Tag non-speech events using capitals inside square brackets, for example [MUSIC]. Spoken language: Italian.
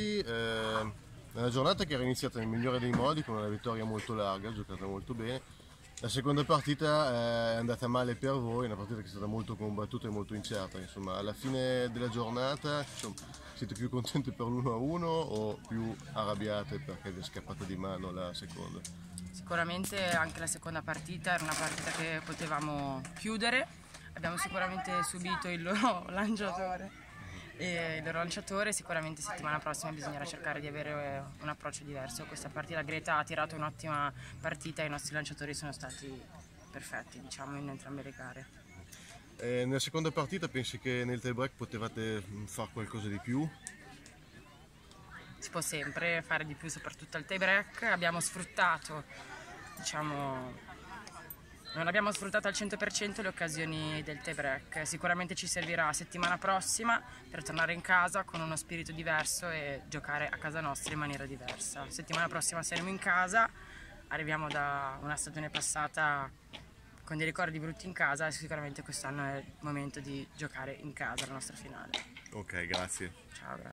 Eh, una giornata che era iniziata nel migliore dei modi con una vittoria molto larga, giocata molto bene. La seconda partita eh, è andata male per voi, una partita che è stata molto combattuta e molto incerta. Insomma, alla fine della giornata insomma, siete più contenti per l'1-1 o più arrabbiate perché vi è scappata di mano la seconda? Sicuramente anche la seconda partita era una partita che potevamo chiudere, abbiamo sicuramente subito il loro [LAUGHS] lanciatore e il lanciatore sicuramente settimana prossima bisognerà cercare di avere eh, un approccio diverso. Questa partita Greta ha tirato un'ottima partita e i nostri lanciatori sono stati perfetti diciamo, in entrambe le gare. E nella seconda partita pensi che nel tie break potevate mm, fare qualcosa di più? Si può sempre fare di più soprattutto al tie break, abbiamo sfruttato diciamo, non abbiamo sfruttato al 100% le occasioni del tie break, sicuramente ci servirà settimana prossima per tornare in casa con uno spirito diverso e giocare a casa nostra in maniera diversa. Settimana prossima saremo in casa, arriviamo da una stagione passata con dei ricordi brutti in casa e sicuramente quest'anno è il momento di giocare in casa la nostra finale. Ok, grazie. Ciao, grazie.